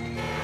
Bye.